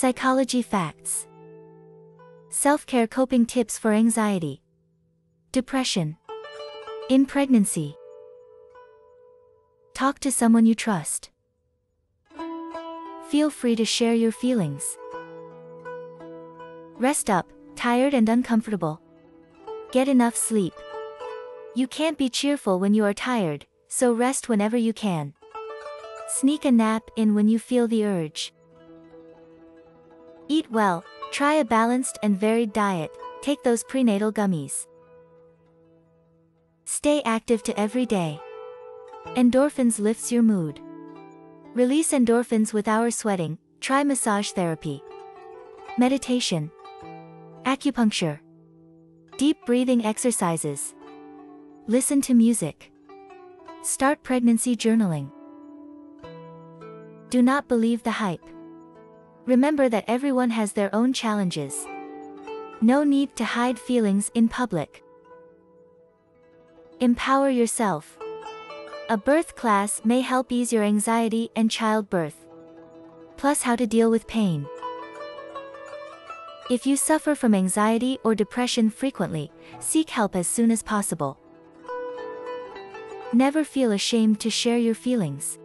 Psychology facts. Self-care coping tips for anxiety. Depression. In pregnancy. Talk to someone you trust. Feel free to share your feelings. Rest up, tired and uncomfortable. Get enough sleep. You can't be cheerful when you are tired, so rest whenever you can. Sneak a nap in when you feel the urge. Eat well, try a balanced and varied diet, take those prenatal gummies. Stay active to every day. Endorphins lifts your mood. Release endorphins with our sweating, try massage therapy. Meditation. Acupuncture. Deep breathing exercises. Listen to music. Start pregnancy journaling. Do not believe the hype. Remember that everyone has their own challenges. No need to hide feelings in public. Empower yourself. A birth class may help ease your anxiety and childbirth. Plus how to deal with pain. If you suffer from anxiety or depression frequently, seek help as soon as possible. Never feel ashamed to share your feelings.